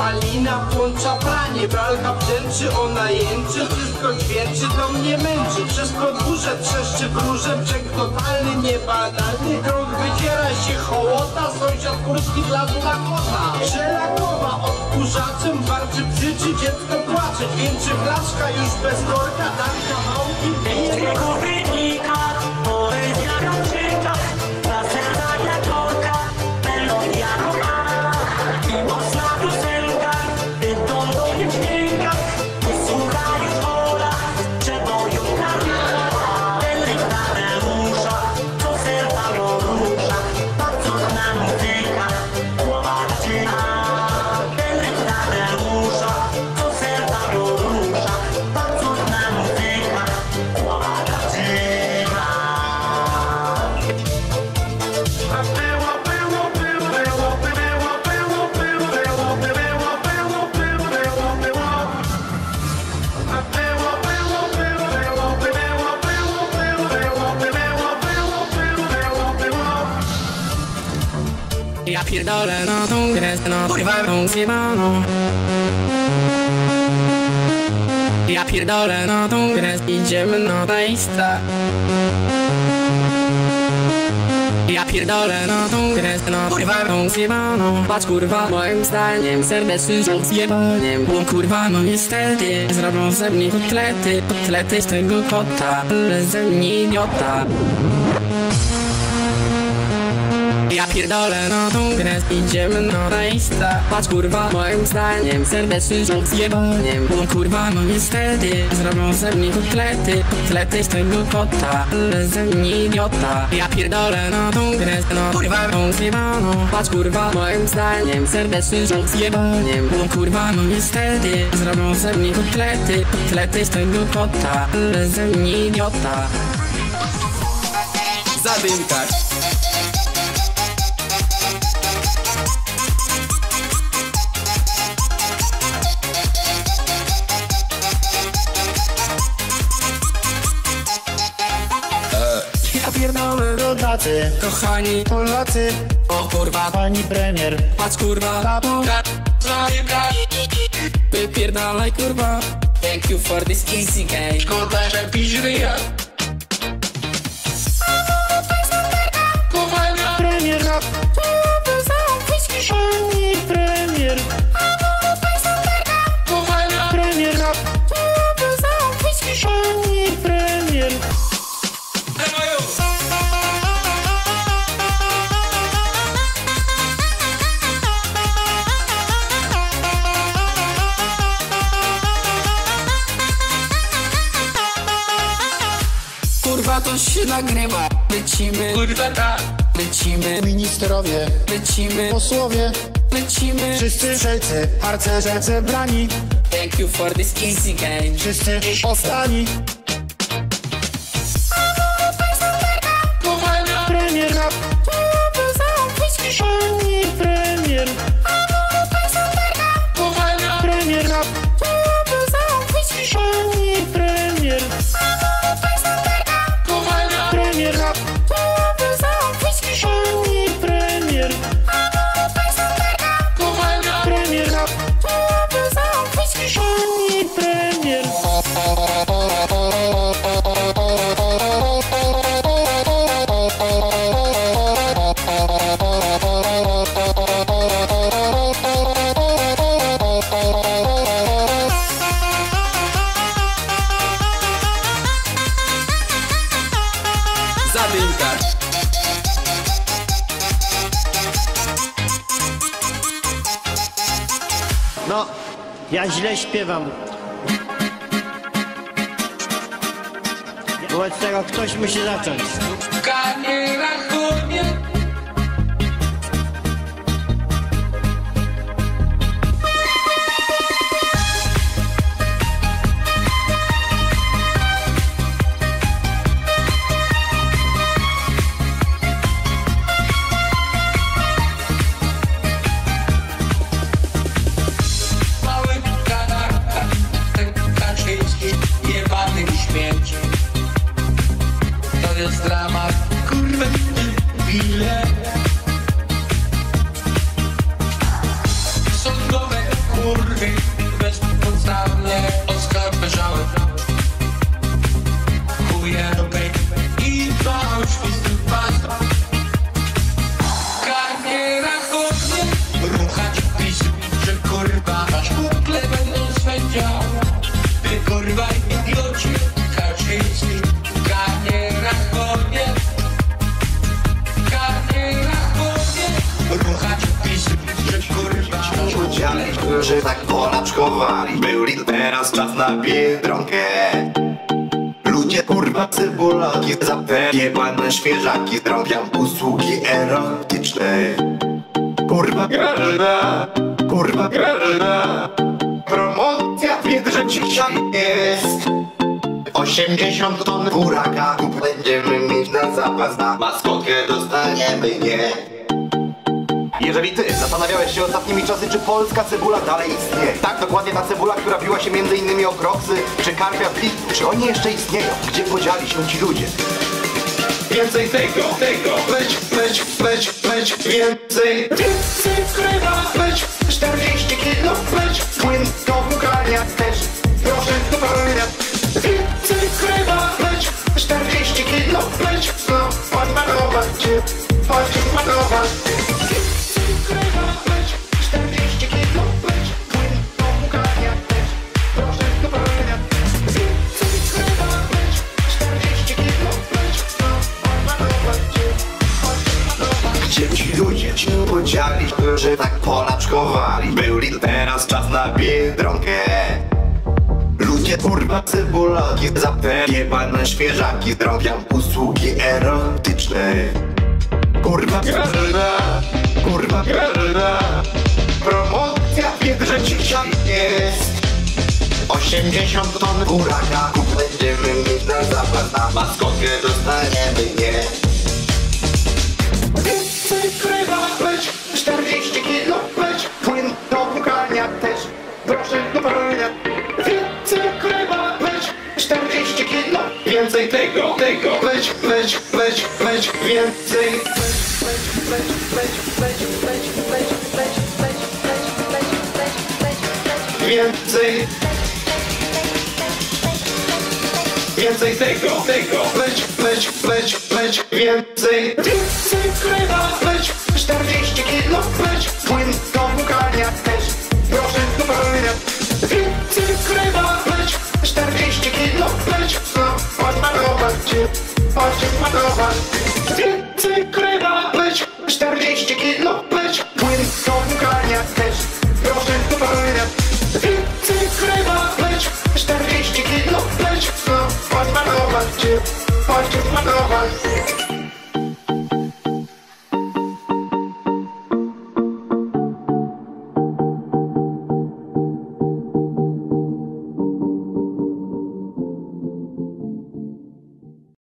malina włącza pranie Pralka brzęczy, ona jęczy Wszystko dźwięczy, to mnie męczy. Przez podwórze trzeszczy wróże Brzeg totalny, niebanalny Krąg wydziera się. Hołota Sąsiad kurski wlazł na kota. Żelakowa odkurzaczem Warczy, bzyczy, dziecko płacze. Dźwięczy flaszka już bez korka kawałki, Wynika, poezja Yeah. Pierdolę na tą grę, no kurwa tą zjebaną Ja pierdolę na tą grę, idziemy na tejsta Ja pierdolę na tą grę, no kurwa. tą zjebaną. Patrz kurwa, moim zdaniem serdeczny żołd z jebaniem Bo kurwa, no niestety, zrobią ze mnie kotlety. Kotlety z tego kota, ale ze mnie idiota ja pierdolę na tą grę, idziemy na rejsta Patrz kurwa, moim zdaniem serdeczny żołd z jebaniem Bo kurwa, no niestety, zrobią ze mnie kotlety. Kotlety z tego kota, ze mnie idiota. Ja pierdolę na tą grę, no kurwa tą zjebaną. Patrz kurwa, moim zdaniem serdeczny żołd z jebaniem Bo kurwa, no niestety, zrobią ze mnie kotlety. Kotlety z tego kota, ze mnie idiota. Zadymkać pierdolę Rodacy, kochani Polacy, O kurwa, pani premier, patrz kurwa. Tabu. Wypierdalaj kurwa. Thank you for this easy game. Szkoda, że pisz ryja. Nagrywa. Lecimy, Kurwa tak. lecimy, Ministrowie, lecimy, posłowie, lecimy. Wszyscy wszelcy, harcerze zebrani, Thank you for this easy game. Wszyscy ostani. Premier premier, ja źle śpiewam. Wobec tego ktoś musi zacząć. Że tak polaczkowali Byli teraz czas na biedronkę. Ludzie kurwa cebulaki Za te jebane świeżaki. Zrobią usługi erotyczne. Kurwa grażyna Kurwa grażyna. Promocja wiedrze dzisiaj jest. 80 ton buraka. Będziemy mieć na zapas. Na maskotkę dostaniemy nie jeżeli ty zastanawiałeś się ostatnimi czasy, czy polska cebula dalej istnieje, tak dokładnie ta cebula, która biła się innymi o kroksy czy karpia w listu, czy oni jeszcze istnieją? Gdzie podzieli się ci ludzie? Więcej tego, tego, leć, leć, leć, leć, więcej, więcej skrywa, leć, 40 kilo, leć, płyn do pukania też, proszę do palenia, więcej skrywa, leć, 40 kilo, leć, no, odmalować cię, odmalować. Więcej polaczkowali Byli teraz czas na biedronkę. Ludzie kurwa cebulaki Za te jebane świeżaki Zrobią usługi erotyczne. Kurwa grażyna Kurwa grażyna Promocja w Biedrze jest. 80 ton buraka Będziemy mieć na zapas Na maskotkę dostaniemy nie? Więcej krywa leć 40 kilo weź, weź, weź, weź więcej. Więcej. Więcej tego, tego Weź, weź, weź, weź Więcej. Więcej chleba. Weź 40 kilo. Weź płyn do bukania też Chodźcie, chodźcie z Matowa.